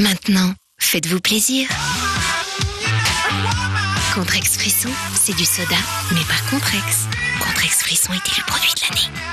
Maintenant, faites-vous plaisir. Contrex Frisson, c'est du soda, mais pas Contrex. Contrex Frisson était le produit de l'année.